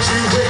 是会。